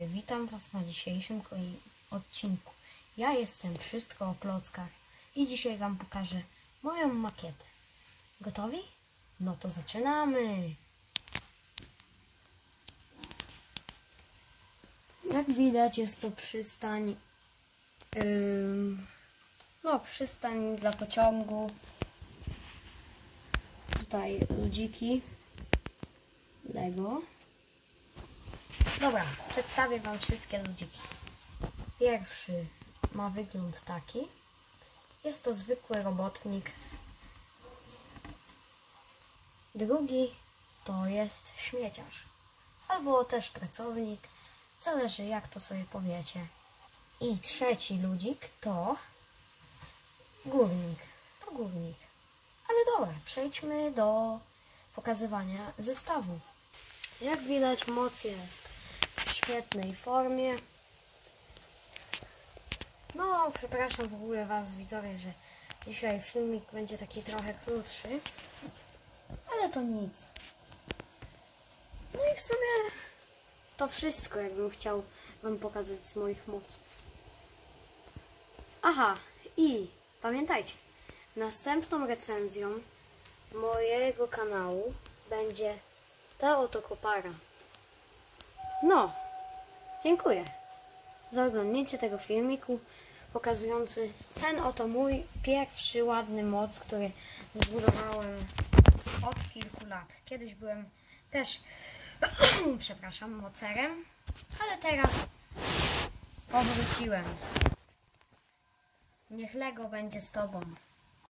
Witam Was na dzisiejszym odcinku. Ja jestem Wszystko o Klockach i dzisiaj Wam pokażę moją makietę. Gotowi? No to zaczynamy! Jak widać jest to przystań, no przystań dla pociągu. Tutaj ludziki, Lego. Dobra, przedstawię Wam wszystkie ludziki. Pierwszy ma wygląd taki. Jest to zwykły robotnik. Drugi to jest śmieciarz. Albo też pracownik. Zależy jak to sobie powiecie. I trzeci ludzik to górnik. To górnik. Ale dobra, przejdźmy do pokazywania zestawu. Jak widać, moc jest świetnej formie. No, przepraszam w ogóle Was, widzowie, że dzisiaj filmik będzie taki trochę krótszy, ale to nic. No i w sumie to wszystko, jakbym chciał Wam pokazać z moich moców. Aha, i pamiętajcie, następną recenzją mojego kanału będzie ta oto kopara. No, dziękuję za oglądnięcie tego filmiku pokazujący ten oto mój pierwszy ładny moc, który zbudowałem od kilku lat. Kiedyś byłem też, przepraszam, mocerem, ale teraz powróciłem. Niech Lego będzie z Tobą.